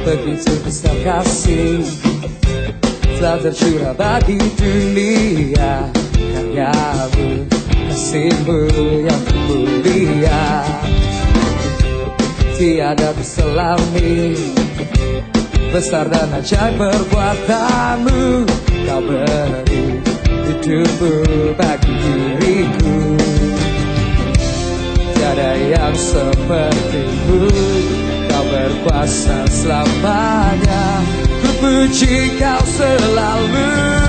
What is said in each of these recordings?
Begitu besar kasih Telah tercurah bagi dunia. Karyamu Kasihmu yang mulia. Tiada berselami Besar dan ajaib perbuatanmu. Kau beri hidupmu bagi diriku Tiada yang sepertimu Berkuasa selamanya. Ku puji kau selalu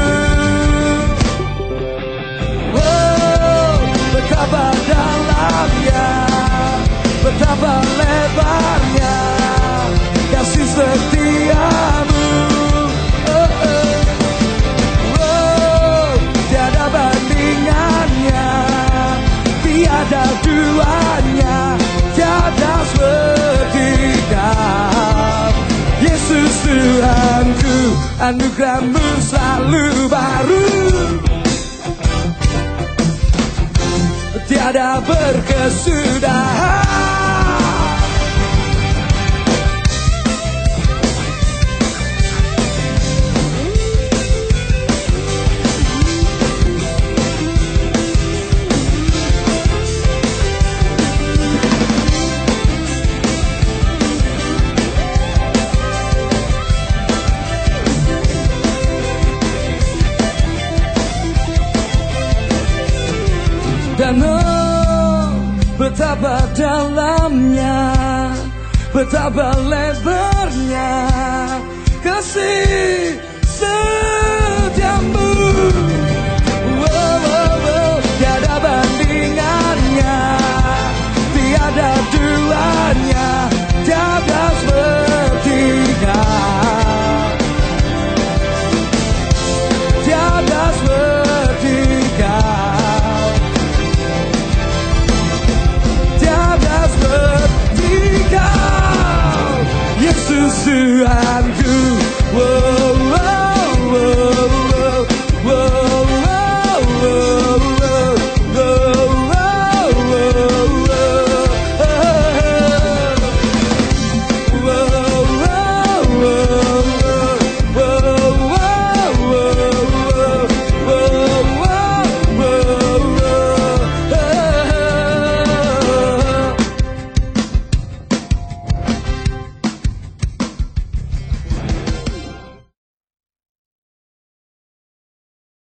Anugerahmu selalu baru. Tiada berkesudahan Betapa dalamnya Betapa lebarnya Kasih Tiada seperti kau Yesus Tuhanku